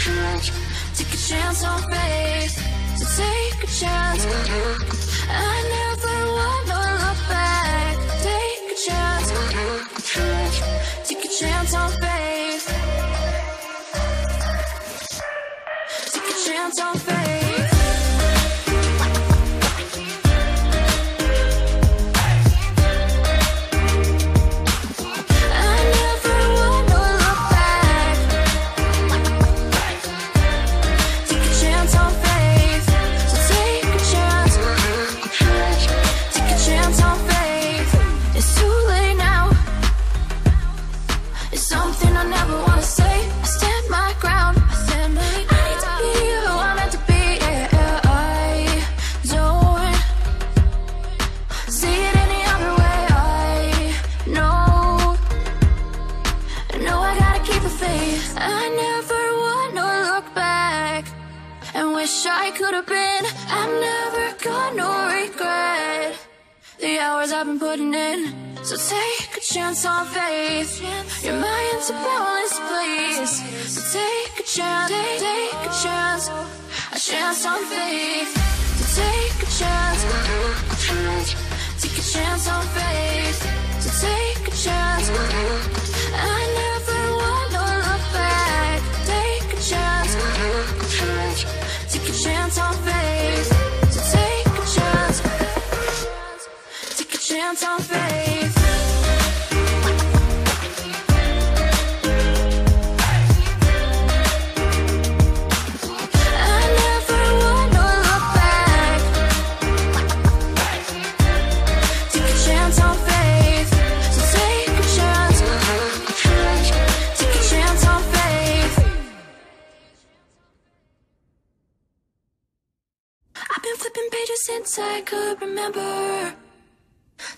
take a chance on faith. So take a chance. I never wanna look back. Take a chance, take a chance on faith. Take a chance on wish I could have been. I'm never gonna regret the hours I've been putting in. So take a chance on faith. Your mind's a boundless place. So take a chance, take, take a chance, a chance on faith. So take a chance, take a chance on faith. Since I could remember.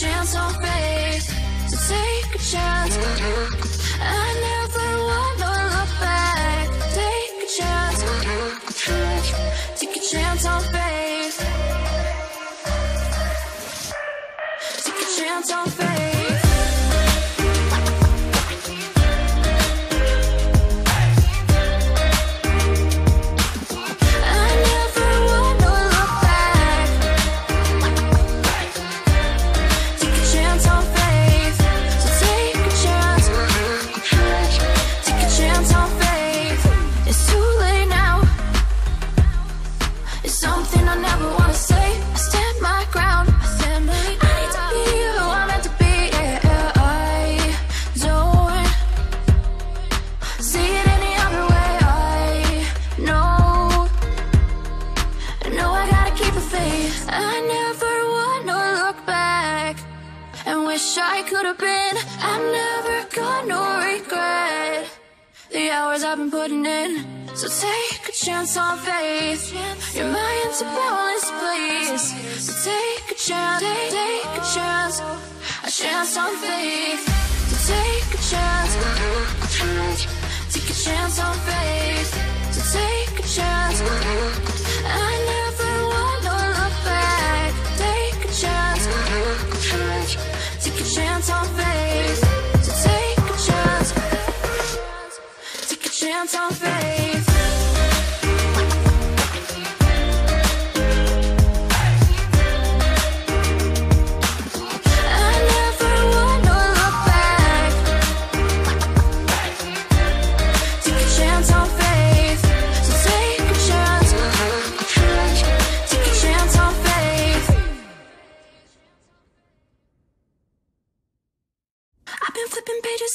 Chance on faith. So take a chance. I never wanna look back. Take a chance, take a chance on faith. Take a chance on faith. Wish I could have been. I'm never gonna regret the hours I've been putting in. So take a chance on faith. Your mind's a boundless place. So take a chance, take, take a chance, a chance on faith. So take a chance, take a chance on faith. So take a chance. I never chance on fate. So take a chance. Take a chance on faith.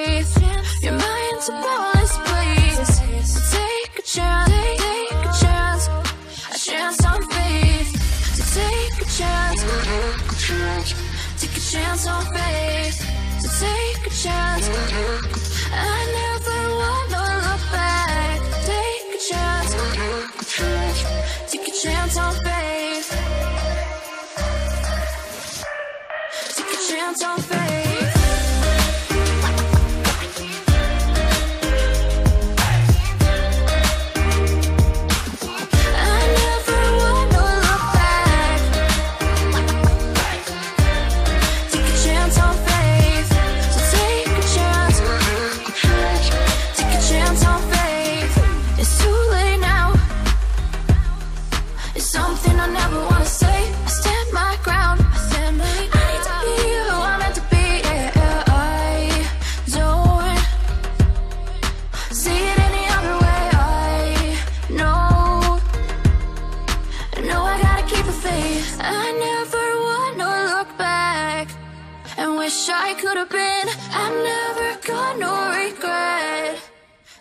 take a chance, take a chance, a chance on faith. Take a chance, take a chance on faith. Take a chance. I never wanna look back. Take a chance, take a chance on faith. Take a chance on faith. I could have been. I'm never gonna regret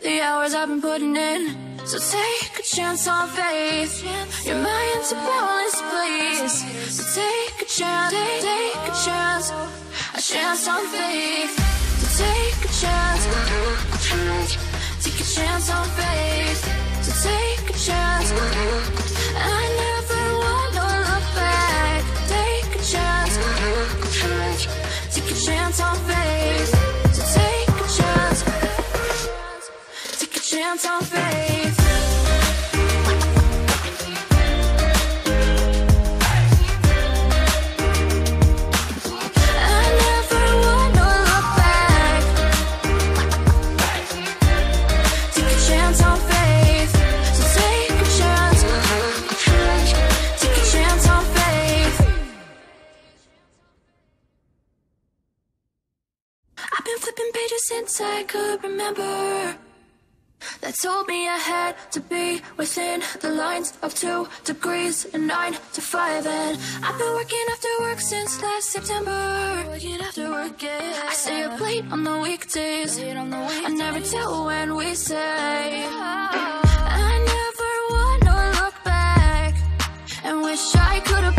the hours I've been putting in. So take a chance on faith. Your mind's a boundless place. So take a chance, take, take a chance, a chance on faith. So take a chance, take a chance on faith. So take a chance. I never chance on. So take a chance, take a chance on faith. Since I could remember. That told me I had to be within the lines of two degrees and nine to five. And I've been working after work since last September. Working after work, yeah. I stay up late on the weekdays. I never tell when we say. Oh. I never wanna look back and wish I could have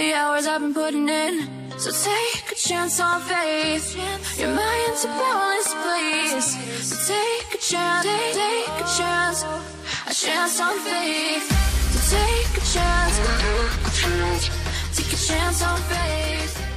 the hours I've been putting in. So take a chance on faith. Your mind's a boundless place. So take a chance, take, take a chance, a chance on faith. So take a chance, take a chance on faith.